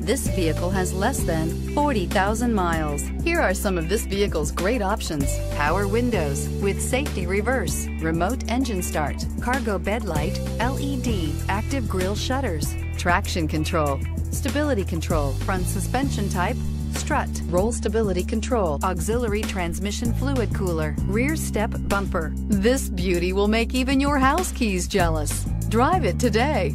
This vehicle has less than 40,000 miles. Here are some of this vehicle's great options. Power windows with safety reverse, remote engine start, cargo bed light, LED, active grille shutters, traction control, stability control, front suspension type, strut, roll stability control, auxiliary transmission fluid cooler, rear step bumper. This beauty will make even your house keys jealous. Drive it today.